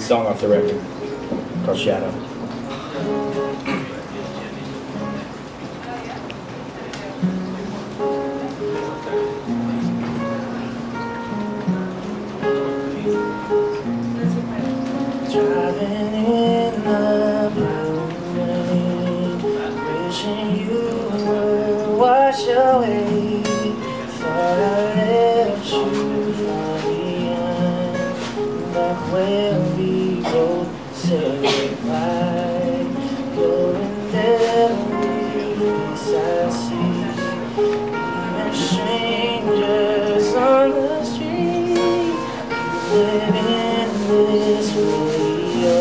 song off the record called Shadow. Driving in the blue rain, wishing you would wash away. Thought where we both said goodbye. Going every face I see, even strangers on the street. Living in this radio,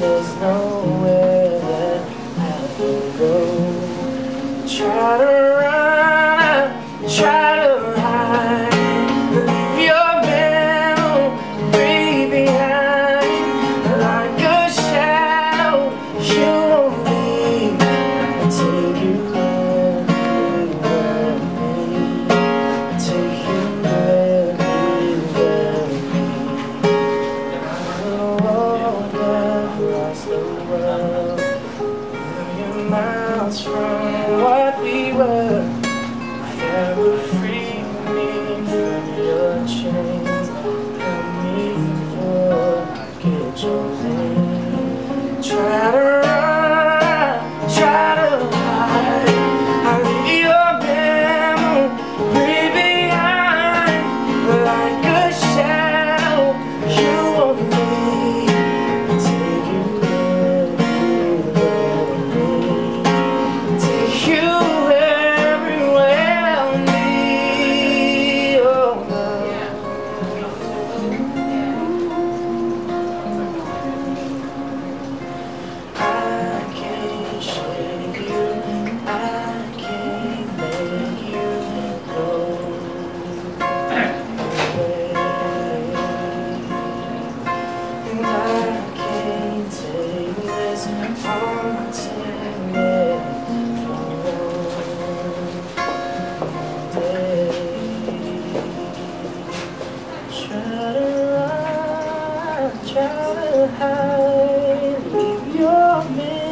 there's nowhere that I can go. Try to run, try world, a million miles from what we were. Try to hide, leave your memory